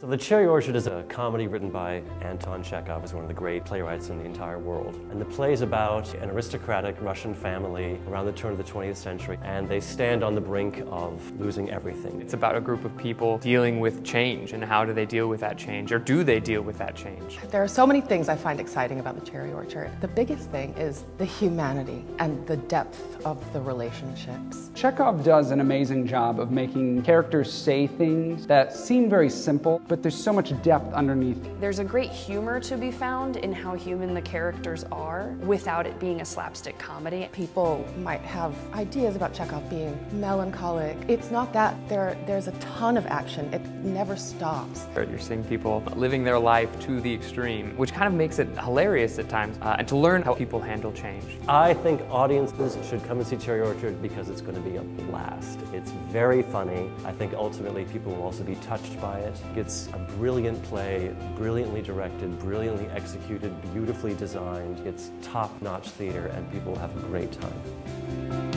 So The Cherry Orchard is a comedy written by Anton Chekhov, who's one of the great playwrights in the entire world. And the play is about an aristocratic Russian family around the turn of the 20th century, and they stand on the brink of losing everything. It's about a group of people dealing with change, and how do they deal with that change, or do they deal with that change? There are so many things I find exciting about the Cherry Orchard. The biggest thing is the humanity and the depth of the relationships. Chekhov does an amazing job of making characters say things that seem very simple, but there's so much depth underneath. There's a great humor to be found in how human the characters are without it being a slapstick comedy. People might have ideas about Chekhov being melancholic. It's not that. There, there's a ton of action. It never stops. You're seeing people living their life to the extreme, which kind of makes it hilarious at times, uh, and to learn how people handle change. I think audiences should come and see Cherry Orchard because it's going to be a blast. It's very funny. I think ultimately people will also be touched by it. It's a brilliant play, brilliantly directed, brilliantly executed, beautifully designed. It's top-notch theater and people have a great time.